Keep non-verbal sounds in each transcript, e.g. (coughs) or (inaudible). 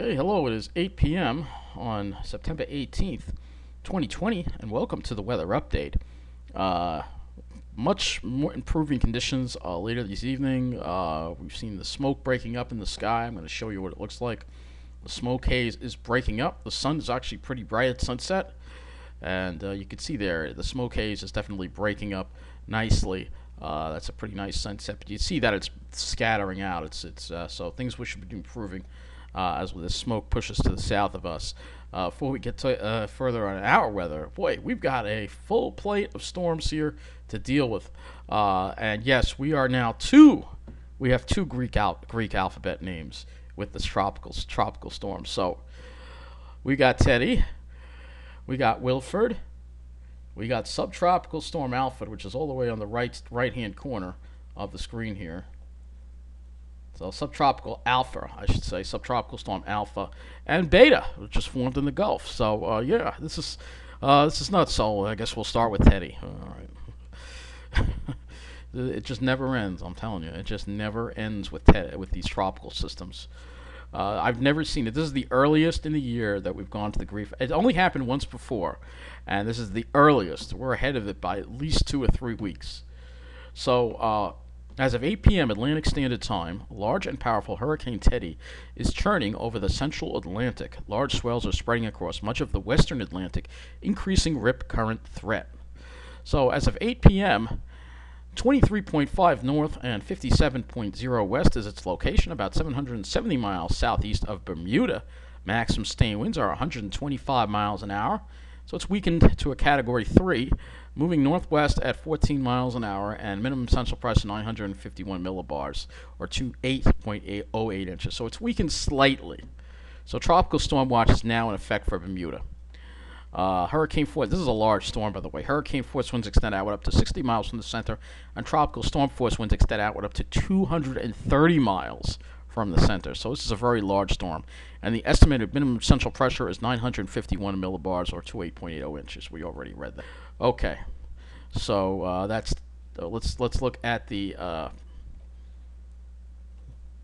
Okay, hello. It is 8 p.m. on September 18th, 2020, and welcome to the weather update. Uh, much more improving conditions uh, later this evening. Uh, we've seen the smoke breaking up in the sky. I'm going to show you what it looks like. The smoke haze is breaking up. The sun is actually pretty bright at sunset, and uh, you can see there the smoke haze is definitely breaking up nicely. Uh, that's a pretty nice sunset, but you see that it's scattering out. It's it's uh, so things we should be improving uh, as the smoke pushes to the south of us. Uh, before we get to, uh, further on our weather, boy, we've got a full plate of storms here to deal with. Uh, and yes, we are now two. We have two Greek al- Greek alphabet names with this tropical tropical storm. So we got Teddy, we got Wilfred, we got subtropical storm Alfred, which is all the way on the right right hand corner of the screen here. So subtropical alpha, I should say, subtropical storm alpha, and beta, which just formed in the Gulf. So uh, yeah, this is uh, this is nuts. So I guess we'll start with Teddy. All right. (laughs) it just never ends. I'm telling you, it just never ends with te- with these tropical systems. Uh, I've never seen it. This is the earliest in the year that we've gone to the grief. It only happened once before, and this is the earliest. We're ahead of it by at least two or three weeks. So uh, as of 8 p.m. Atlantic Standard Time, large and powerful Hurricane Teddy is churning over the central Atlantic. Large swells are spreading across much of the western Atlantic, increasing rip current threat. So, as of 8 p.m., 23.5 north and 57.0 west is its location, about 770 miles southeast of Bermuda. Maximum sustained winds are 125 miles an hour. So it's weakened to a Category 3, moving northwest at 14 miles an hour, and minimum central pressure 951 millibars, or 28.08 inches. So it's weakened slightly. So tropical storm watch is now in effect for Bermuda. Uh, hurricane force. This is a large storm, by the way. Hurricane force winds extend outward up to 60 miles from the center, and tropical storm force winds extend outward up to 230 miles from the center. So this is a very large storm. And the estimated minimum central pressure is 951 millibars or 28.80 inches. We already read that. Okay. So uh, that's uh, let's let's look at the uh,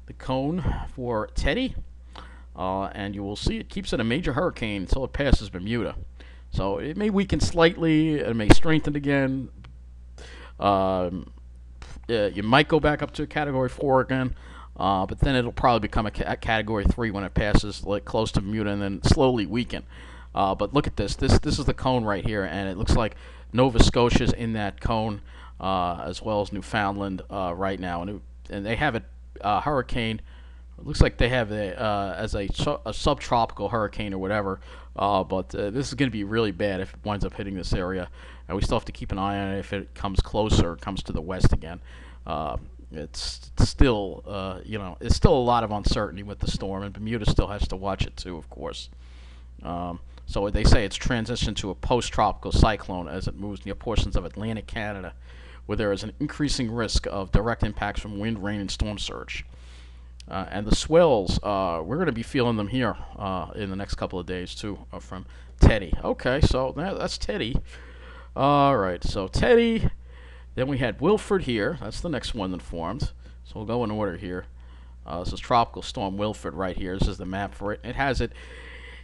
the cone for Teddy. Uh, and you will see it keeps it a major hurricane until it passes Bermuda. So it may weaken slightly, it may strengthen again. Um, you might go back up to a Category 4 again. Uh, but then it'll probably become a, ca- category three when it passes like close to Bermuda and then slowly weaken. Uh, but look at this. This this is the cone right here, and it looks like Nova Scotia's in that cone uh, as well as Newfoundland uh, right now, and it, and they have a uh, hurricane. It looks like they have a uh, as a, a subtropical hurricane or whatever. but this is going to be really bad if it winds up hitting this area, and we still have to keep an eye on it if it comes closer, comes to the west again it's still, uh, you know, it's still a lot of uncertainty with the storm, and Bermuda still has to watch it too, of course. Um, so they say it's transitioned to a post-tropical cyclone as it moves near portions of Atlantic Canada, where there is an increasing risk of direct impacts from wind, rain, and storm surge. Uh, and the swells, uh, we're going to be feeling them here uh, in the next couple of days too, uh, from Teddy. Okay, so that, that's Teddy. All right, so Teddy then we had Wilfred here. That's the next one that formed. So we'll go in order here. Uh, this is Tropical Storm Wilfred right here. This is the map for it. It has it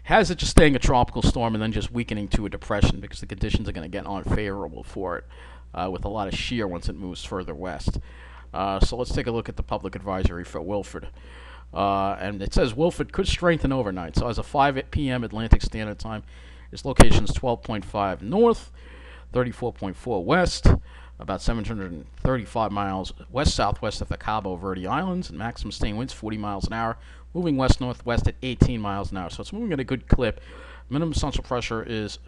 has it just staying a tropical storm and then just weakening to a depression because the conditions are going to get unfavorable for it uh, with a lot of shear once it moves further west. Uh, so let's take a look at the public advisory for Wilfred. Uh, and it says Wilfred could strengthen overnight. So as of 5 p.m. Atlantic Standard Time, its location is 12.5 north, 34.4 west about 735 miles west southwest of the Cabo Verde Islands, and maximum sustained winds 40 miles an hour, moving west northwest at 18 miles an hour. So it's moving at a good clip. Minimum central pressure is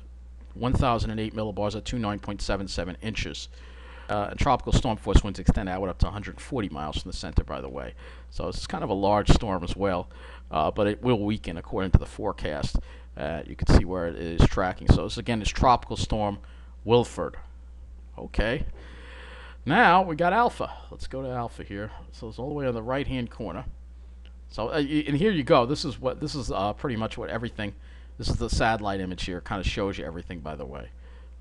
1,008 millibars at 29.77 inches. Uh, and tropical storm force winds extend outward up to 140 miles from the center, by the way. So it's kind of a large storm as well, uh, but it will weaken according to the forecast. Uh, you can see where it is tracking. So this again is tropical storm Wilfred. Okay. Now we got alpha. Let's go to alpha here. So it's all the way on the right hand corner. So uh, and here you go. This is what this is uh, pretty much what everything. This is the satellite image here. Kind of shows you everything, by the way.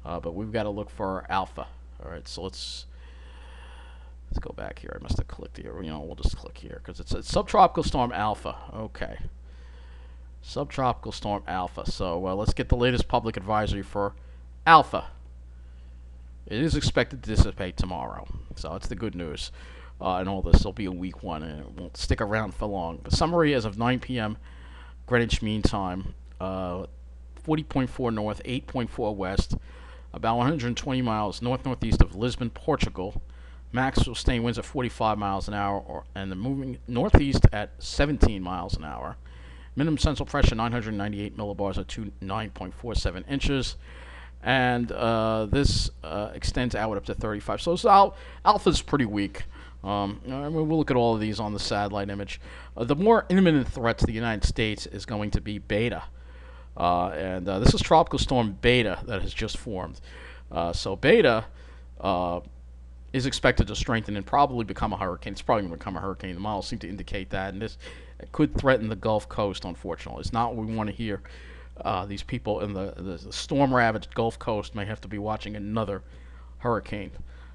Uh, but we've got to look for alpha. All right. So let's let's go back here. I must have clicked here. You know, we'll just click here because it's a subtropical storm alpha. Okay. Subtropical storm Alpha. So uh, let's get the latest public advisory for Alpha. It is expected to dissipate tomorrow, so that's the good news. Uh, and all this will be a weak one, and it won't stick around for long. The summary as of 9 p.m. Greenwich Mean Time, uh, 40.4 north, 8.4 west, about 120 miles north northeast of Lisbon, Portugal. Max sustained winds at 45 miles an hour, or, and the moving northeast at 17 miles an hour. Minimum central pressure 998 millibars at 9.47 inches. And uh, this uh, extends out up to 35. So, so al- alpha's pretty weak. Um, we'll look at all of these on the satellite image. Uh, the more imminent threat to the United States is going to be Beta. Uh, and uh, this is Tropical Storm Beta that has just formed. Uh, so Beta is expected to strengthen and probably become a hurricane. It's probably going to become a hurricane. The models seem to indicate that, and this could threaten the Gulf Coast. Unfortunately, it's not what we want to hear. Uh, these people in the, the, storm-ravaged Gulf Coast may have to be watching another hurricane.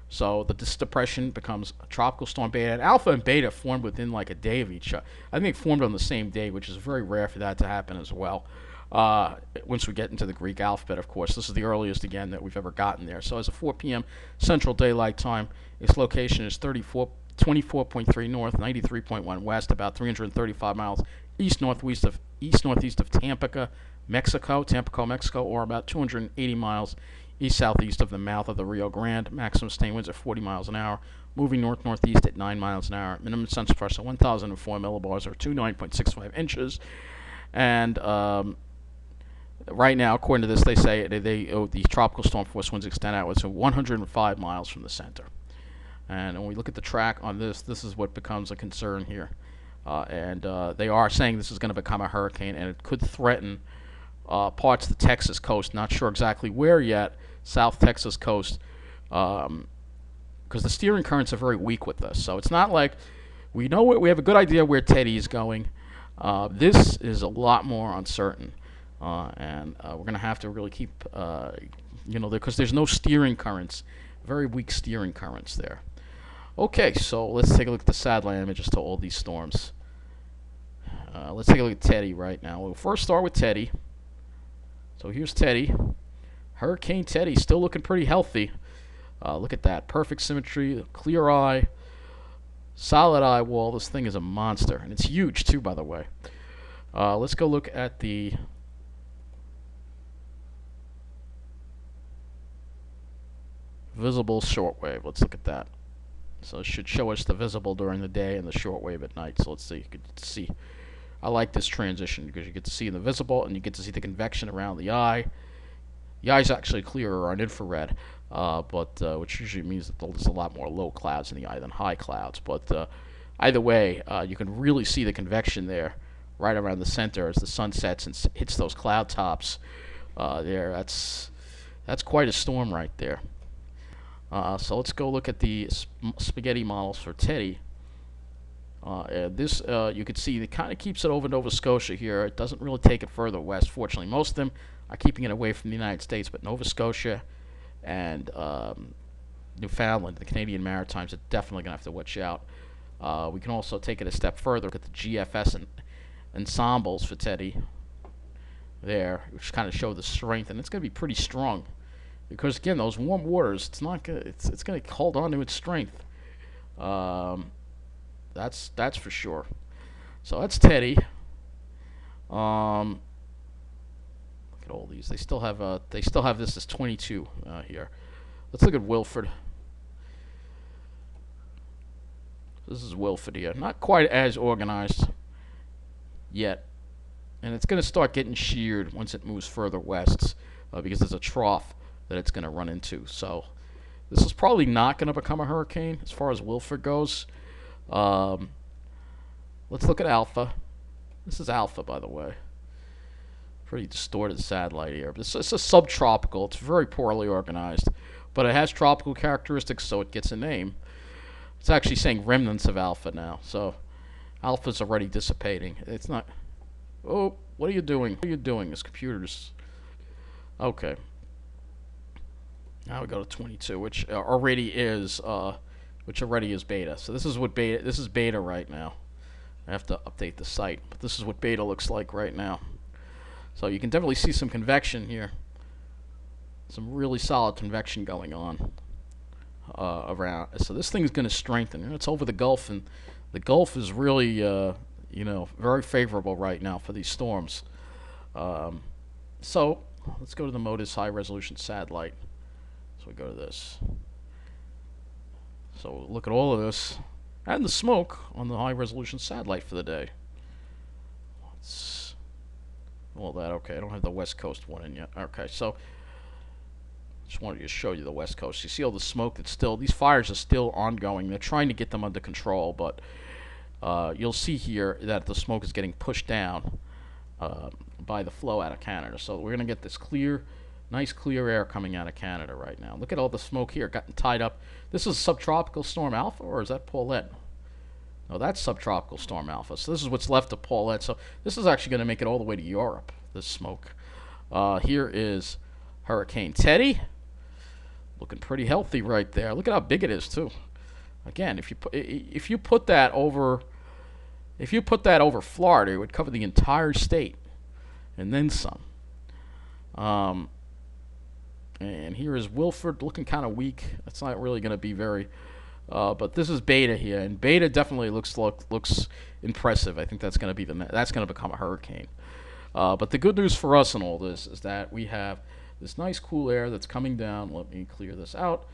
So the, depression becomes a tropical storm beta. And alpha and beta formed within like a day of each other. I think formed on the same day, which is very rare for that to happen as well. Uh, once we get into the Greek alphabet, of course, this is the earliest again that we've ever gotten there. So as of 4 p.m. Central Daylight Time, its location is 34, 24.3 north, 93.1 west, about 335 miles east northwest of east northeast of Tampico, Mexico, Tampico, Mexico, or about 280 miles east southeast of the mouth of the Rio Grande. Maximum sustained winds at 40 miles an hour. Moving north northeast at 9 miles an hour. Minimum central pressure 1,004 millibars or 29.65 inches. And um, right now, according to this, they say they, they oh, the tropical storm force winds extend out to 105 miles from the center. And when we look at the track on this, this is what becomes a concern here. Uh, and uh, they are saying this is going to become a hurricane, and it could threaten uh, parts of the Texas coast. Not sure exactly where yet, South Texas coast, because um, the steering currents are very weak with this. So it's not like we know we have a good idea where Teddy is going. Uh, this is a lot more uncertain, uh, and uh, we're going to have to really keep, uh, you know, because there's no steering currents, very weak steering currents there. Okay, so let's take a look at the satellite images to all these storms. Uh, let's take a look at Teddy right now. We'll first start with Teddy. So here's Teddy. Hurricane Teddy still looking pretty healthy. Uh, look at that. Perfect symmetry, clear eye, solid eye wall. This thing is a monster. And it's huge, too, by the way. Uh, let's go look at the visible shortwave. Let's look at that. So it should show us the visible during the day and the shortwave at night. So let's see. You can see I like this transition because you get to see the visible and you get to see the convection around the eye. The eye's actually clearer on infrared, uh, but uh, which usually means that there's a lot more low clouds in the eye than high clouds. But uh, either way, uh, you can really see the convection there right around the center as the sun sets and hits those cloud tops uh, there. That's that's quite a storm right there. Uh, so let's go look at the sp spaghetti models for Teddy. Uh, this, uh, you can see, it kind of keeps it over Nova Scotia here. It doesn't really take it further west, fortunately. Most of them are keeping it away from the United States, but Nova Scotia and um, Newfoundland, the Canadian Maritimes, are definitely going to have to watch out. Uh, we can also take it a step further, look at the GFS and ensembles for Teddy there, which kind of show the strength, and it's going to be pretty strong. Because, again, those warm waters, it's not gonna, it's, it's going to hold on to its strength. Um, that's that's for sure. So that's Teddy. Um, look at all these. They still have uh, they still have this as 22 uh, here. Let's look at Wilfred. This is Wilfred here. Not quite as organized yet. And it's going to start getting sheared once it moves further west uh, because there's a trough that it's going to run into. So this is probably not going to become a hurricane as far as Wilfred goes. Um, let's look at alpha. This is alpha, by the way. Pretty distorted satellite here. It's, it's a subtropical. It's very poorly organized. But it has tropical characteristics, so it gets a name. It's actually saying remnants of alpha now. So alpha's already dissipating. It's not... Oh, what are you doing? What are you doing? This computer's... Okay. Now we go to 22, which already is... Uh, which already is beta. So this is what beta, this is beta right now. I have to update the site, but this is what beta looks like right now. So you can definitely see some convection here. Some really solid convection going on uh, around. So this thing's going to strengthen. It's over the Gulf, and the Gulf is really, uh, you know, very favorable right now for these storms. Um, so let's go to the MODIS high resolution satellite. So we go to this. So look at all of this and the smoke on the high resolution satellite for the day. Let's all that okay. I don't have the West Coast one in yet. Okay, so just wanted to show you the West Coast. You see all the smoke that's still these fires are still ongoing. They're trying to get them under control, but uh, you'll see here that the smoke is getting pushed down uh, by the flow out of Canada. So we're gonna get this clear Nice clear air coming out of Canada right now. Look at all the smoke here, gotten tied up. This is subtropical storm alpha, or is that Paulette? No, that's subtropical storm alpha. So this is what's left of Paulette. So this is actually going to make it all the way to Europe. This smoke. Uh, here is Hurricane Teddy, looking pretty healthy right there. Look at how big it is too. Again, if you put if you put that over, if you put that over Florida, it would cover the entire state, and then some. Um, and here is Wilfred looking kind of weak. It's not really going to be very. Uh, but this is Beta here, and Beta definitely looks look, looks impressive. I think that's going to be the that's going to become a hurricane. Uh, but the good news for us in all this is that we have this nice cool air that's coming down. Let me clear this out,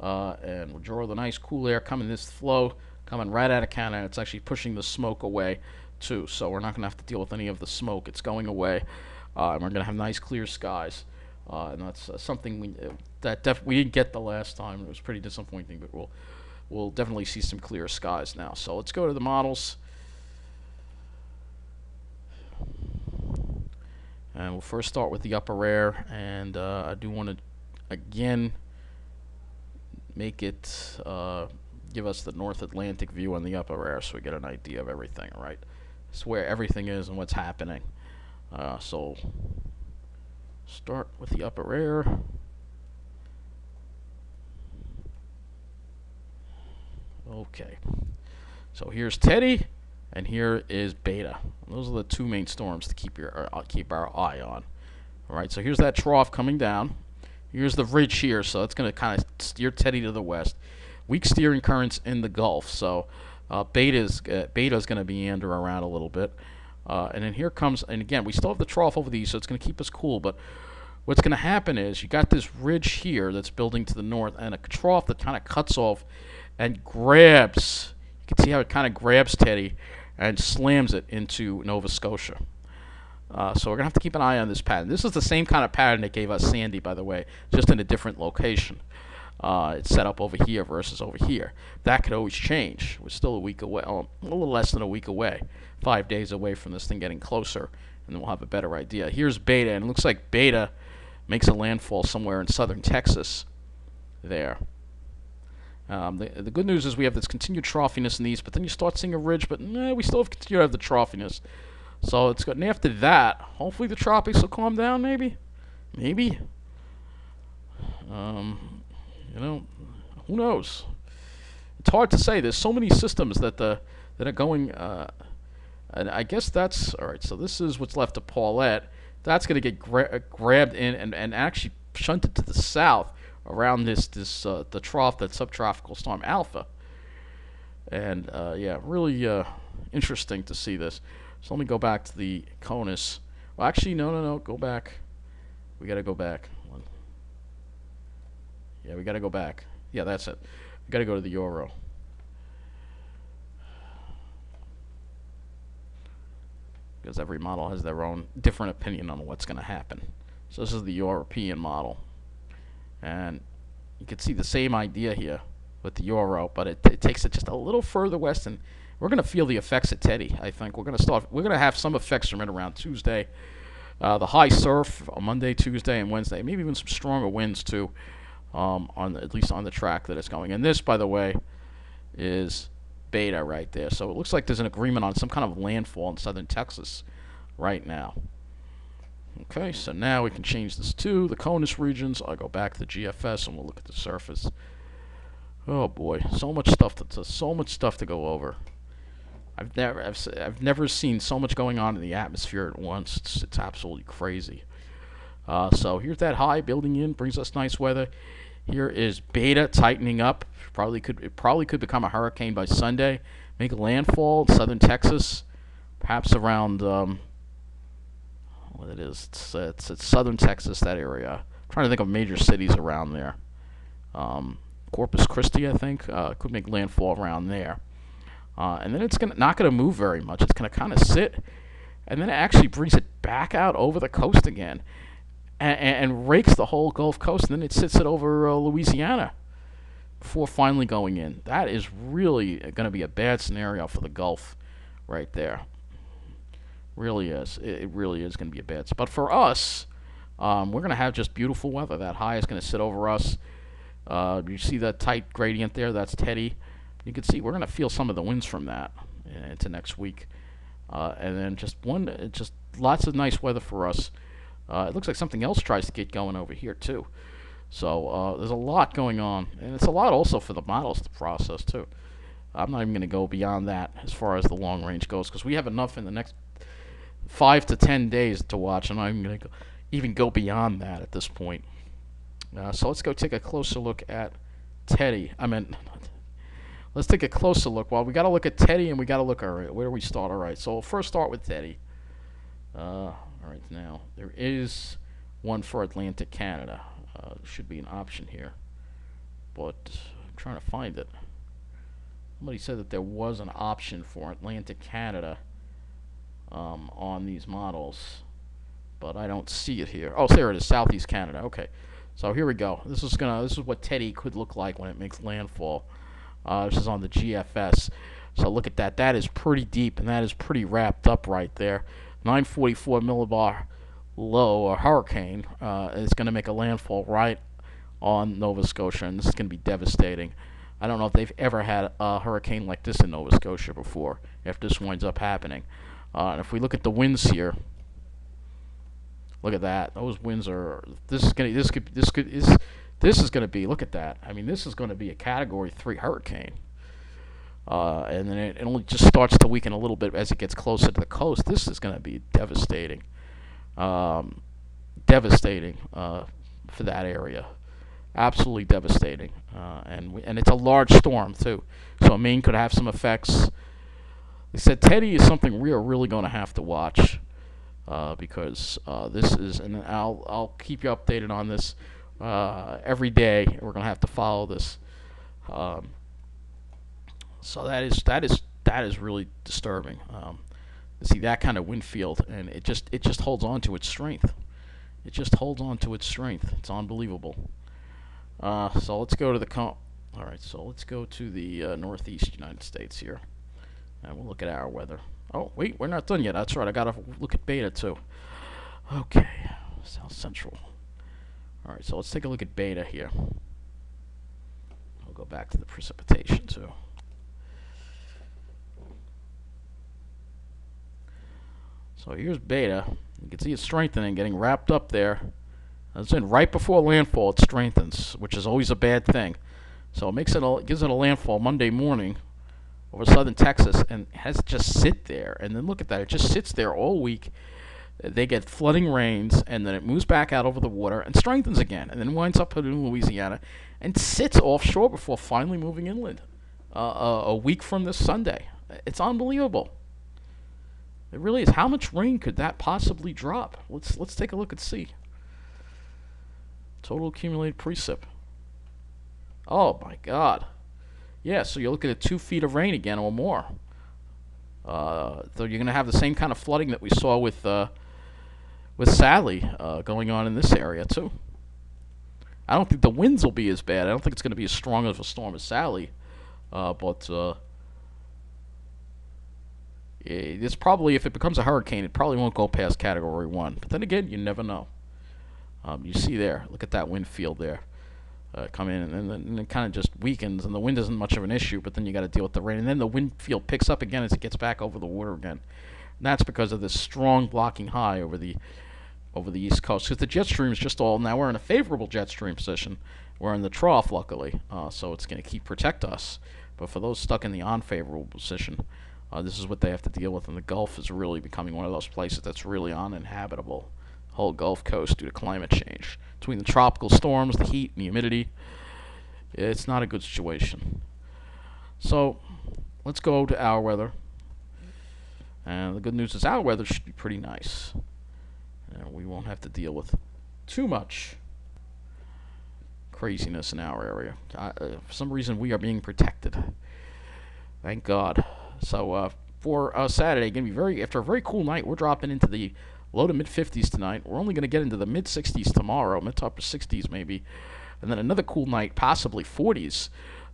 uh, and we'll draw the nice cool air coming this flow coming right out of Canada. It's actually pushing the smoke away too, so we're not going to have to deal with any of the smoke. It's going away, uh, and we're going to have nice clear skies. Uh, and that's uh, something we uh, that def- we didn't get the last time. It was pretty disappointing, but we'll we'll definitely see some clear skies now. So let's go to the models. And we'll first start with the upper air, and uh, I do want to again make it uh, give us the North Atlantic view on the upper air, so we get an idea of everything. Right, it's where everything is and what's happening. Uh, so Start with the upper air. Okay. So here's Teddy, and here is Beta. Those are the two main storms to keep your uh, keep our eye on. All right. So here's that trough coming down. Here's the ridge here, so it's going to kind of steer Teddy to the west. Weak steering currents in the Gulf, so uh, Beta's uh, Beta's going to meander around a little bit. Uh, and then here comes, and again, we still have the trough over these, so it's going to keep us cool. But what's going to happen is you got this ridge here that's building to the north, and a trough that kind of cuts off and grabs. You can see how it kind of grabs Teddy and slams it into Nova Scotia. Uh, so we're going to have to keep an eye on this pattern. This is the same kind of pattern that gave us Sandy, by the way, just in a different location. Uh, it's set up over here versus over here. That could always change. We're still a week away, oh, a little less than a week away five days away from this thing getting closer, and then we'll have a better idea. Here's Beta, and it looks like Beta makes a landfall somewhere in southern Texas there. Um, the, the good news is we have this continued troughiness in these, but then you start seeing a ridge, but nah, we still have continue to have the troughiness. So it's good. And after that, hopefully the tropics will calm down, maybe? Maybe? Um, you know, who knows? It's hard to say. There's so many systems that the that are going uh, and I guess that's all right. So this is what's left of Paulette. That's going to get gra- grabbed in and, and actually shunted to the south around this this uh, the trough that subtropical storm Alpha. And uh, yeah, really uh, interesting to see this. So let me go back to the CONUS. Well, actually, no, no, no. Go back. We got to go back. Yeah, we got to go back. Yeah, that's it. We got to go to the Euro. because every model has their own different opinion on what's going to happen. So this is the European model. And you can see the same idea here with the Euro, but it, it takes it just a little further west, and we're going to feel the effects of Teddy. I think we're going to start. We're going to have some effects from it around Tuesday. Uh, the high surf on Monday, Tuesday, and Wednesday. Maybe even some stronger winds too, um, on at least on the track that it's going. And this, by the way, is beta right there. So it looks like there's an agreement on some kind of landfall in southern Texas right now. Okay, so now we can change this to the CONUS regions. I'll go back to the GFS and we'll look at the surface. Oh boy, so much stuff to, so much stuff to go over. I've never I've, I've never seen so much going on in the atmosphere at once. It's it's absolutely crazy. Uh, so here's that high building in, brings us nice weather. Here is Beta tightening up. Probably could it probably could become a hurricane by Sunday. Make landfall southern Texas, perhaps around um, what it is. It's, it's it's southern Texas that area. I'm trying to think of major cities around there. Um, Corpus Christi, I think, uh, could make landfall around there. Uh, and then it's gonna not gonna move very much. It's gonna kind of sit, and then it actually brings it back out over the coast again, and, and rakes the whole Gulf Coast. And then it sits it over uh, Louisiana before finally going in. That is really gonna be a bad scenario for the Gulf, right there. Really is. It, it really is gonna be a bad. But for us, um, we're gonna have just beautiful weather. That high is gonna sit over us. Uh, you see that tight gradient there? That's Teddy. You can see we're going to feel some of the winds from that uh, into next week. Uh, and then just one, just lots of nice weather for us. Uh, it looks like something else tries to get going over here too. So uh, there's a lot going on, and it's a lot also for the models to process too. I'm not even going to go beyond that as far as the long range goes because we have enough in the next five to ten days to watch. And I'm not even going to even go beyond that at this point. Uh, so let's go take a closer look at Teddy. I mean, (laughs) let's take a closer look. Well, we got to look at Teddy, and we got to look. All right, where do we start? All right, so we'll first start with Teddy. Uh, all right, now there is one for Atlantic Canada. Uh, should be an option here, but I'm trying to find it. Somebody said that there was an option for Atlantic Canada um, on these models, but I don't see it here. Oh, there it is, Southeast Canada. Okay. So here we go. This is gonna. This is what Teddy could look like when it makes landfall. Uh, this is on the GFS. So look at that. That is pretty deep, and that is pretty wrapped up right there. 944 millibar low or hurricane uh, is going to make a landfall right on Nova Scotia, and this is going to be devastating. I don't know if they've ever had a hurricane like this in Nova Scotia before. If this winds up happening, uh, and if we look at the winds here, Look at that. Those winds are. This is gonna. This could. This could. Is. This is gonna be. Look at that. I mean, this is gonna be a Category Three hurricane. Uh, and then it, it only just starts to weaken a little bit as it gets closer to the coast. This is gonna be devastating. Um, devastating uh, for that area. Absolutely devastating. Uh, and we, and it's a large storm too. So Maine could have some effects. They said Teddy is something we are really going to have to watch uh, because uh, this is, and I'll I'll keep you updated on this uh, every day. We're gonna have to follow this. Um, so that is that is that is really disturbing um, to see that kind of wind field, and it just it just holds on to its strength. It just holds on to its strength. It's unbelievable. Uh, so let's go to the com- all right. So let's go to the uh, northeast United States here, and we'll look at our weather. Oh, wait, we're not done yet. That's right. I got to look at beta, too. Okay, South Central. All right, so let's take a look at beta here. I'll go back to the precipitation, too. So here's beta. You can see it's strengthening, getting wrapped up there. That's in right before landfall. It strengthens, which is always a bad thing. So it makes it a, gives it a landfall Monday morning over southern Texas and has it just sit there. And then look at that. It just sits there all week. They get flooding rains, and then it moves back out over the water and strengthens again, and then winds up in Louisiana and sits offshore before finally moving inland uh, a, a week from this Sunday. It's unbelievable. It really is. How much rain could that possibly drop? Let's let's take a look and see. Total accumulated precip. Oh my God. Yeah, so you're looking at two feet of rain again or more. Uh, so you're going to have the same kind of flooding that we saw with uh, with Sally uh, going on in this area too. I don't think the winds will be as bad. I don't think it's going to be as strong of a storm as Sally, uh, but uh, it's probably if it becomes a hurricane, it probably won't go past Category One. But then again, you never know. Um, you see there, look at that wind field there uh, come in, and then and it kind of just weakens, and the wind isn't much of an issue. But then you got to deal with the rain, and then the wind field picks up again as it gets back over the water again. And that's because of this strong blocking high over the over the east coast. Because the jet stream is just all now we're in a favorable jet stream position. We're in the trough, luckily, uh, so it's going to keep protect us. But for those stuck in the unfavorable position, Uh, this is what they have to deal with, and the Gulf is really becoming one of those places that's really uninhabitable. Whole Gulf Coast due to climate change. Between the tropical storms, the heat, and the humidity, it's not a good situation. So, let's go to our weather. And the good news is our weather should be pretty nice. And we won't have to deal with too much craziness in our area. Uh, for some reason, we are being protected. Thank God. So uh, for uh, Saturday, gonna be very after a very cool night. We're dropping into the low to mid 50s tonight. We're only gonna get into the mid 60s tomorrow, mid to upper 60s maybe, and then another cool night, possibly 40s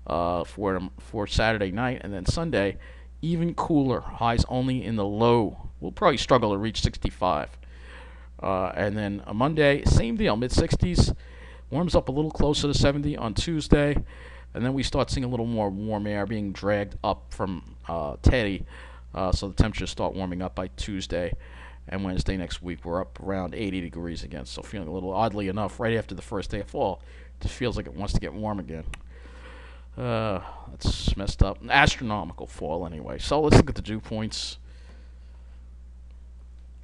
uh, for for Saturday night, and then Sunday, even cooler. Highs only in the low. We'll probably struggle to reach 65. Uh, and then Monday, same deal, mid 60s. Warms up a little closer to 70 on Tuesday, and then we start seeing a little more warm air being dragged up from uh, Teddy. Uh, so the temperatures start warming up by Tuesday and Wednesday next week. We're up around 80 degrees again. So feeling a little oddly enough, right after the first day of fall, it just feels like it wants to get warm again. Uh, that's messed up. Astronomical fall anyway. So let's look at the dew points.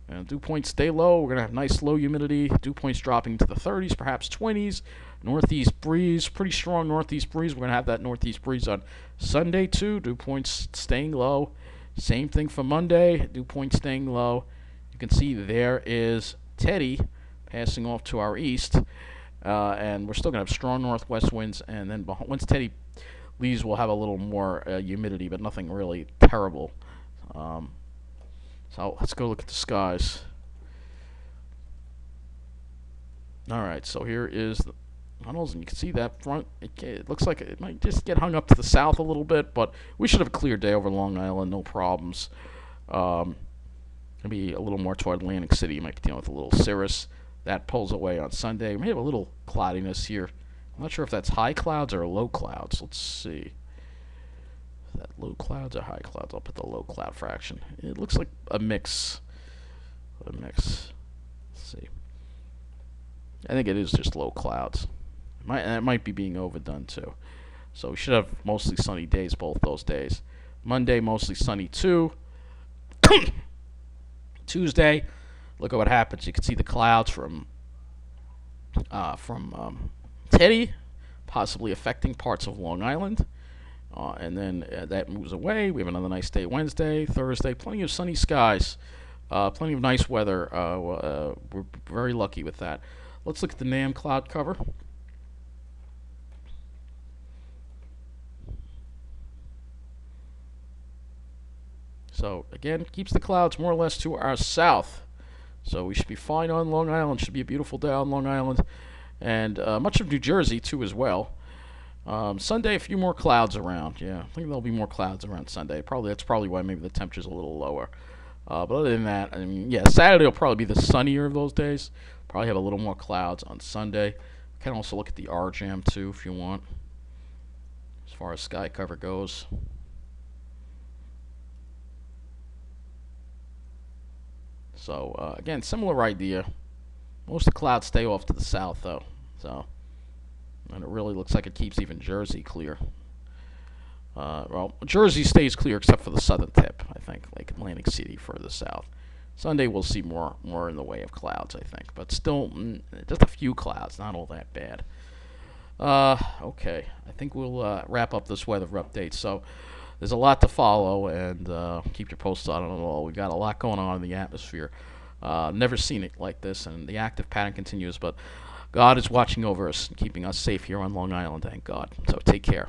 And dew points stay low. We're going to have nice low humidity. Dew points dropping to the 30s, perhaps 20s. Northeast breeze, pretty strong northeast breeze. We're going to have that northeast breeze on Sunday too. Dew points staying low. Same thing for Monday. Dew points staying low. You can see there is Teddy passing off to our east. Uh, and we're still going to have strong northwest winds. And then once Teddy leaves, we'll have a little more uh, humidity, but nothing really terrible. Um, so let's go look at the skies. Alright, so here is the tunnels, and you can see that front. It, it, looks like it might just get hung up to the south a little bit, but we should have a clear day over Long Island, no problems. Um, maybe a little more toward Atlantic City. You might be dealing with a little cirrus. That pulls away on Sunday. We may have a little cloudiness here. I'm not sure if that's high clouds or low clouds. Let's see that low clouds or high clouds? I'll put the low cloud fraction. It looks like a mix. A mix. Let's see. I think it is just low clouds. Might, it might be being overdone too. So we should have mostly sunny days both those days. Monday, mostly sunny too. (coughs) Tuesday, look at what happens. You can see the clouds from uh, from um, Teddy, possibly affecting parts of Long Island. Uh, and then uh, that moves away. We have another nice day Wednesday, Thursday, plenty of sunny skies, uh, plenty of nice weather. Uh, uh, we're very lucky with that. Let's look at the NAM cloud cover. So again, keeps the clouds more or less to our south. So we should be fine on Long Island. Should be a beautiful day on Long Island, and uh, much of New Jersey too as well. Um, Sunday, a few more clouds around. Yeah, I think there'll be more clouds around Sunday. Probably that's probably why maybe the temperature's a little lower. Uh, but other than that, I mean, yeah, Saturday will probably be the sunnier of those days. Probably have a little more clouds on Sunday. Can also look at the RGEM too if you want, as far as sky cover goes. So uh, again, similar idea. Most of the clouds stay off to the south though. So. And it really looks like it keeps even Jersey clear. Uh, well, Jersey stays clear except for the southern tip, I think, like Atlantic City further south. Sunday we'll see more more in the way of clouds, I think, but still mm, just a few clouds, not all that bad. Uh, okay, I think we'll uh, wrap up this weather update. So there's a lot to follow, and uh, keep your posts on it all. We've got a lot going on in the atmosphere. Uh, never seen it like this, and the active pattern continues. But God is watching over us and keeping us safe here on Long Island, thank God. So take care.